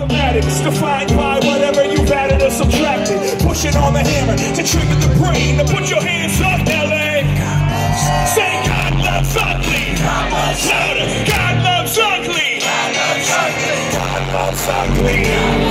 Mathematics defined by whatever you've added or subtracted. Pushing on the hammer to trigger the brain. To put your hands up, LA. Say God loves ugly. Louder. God loves ugly. God loves ugly. God loves ugly.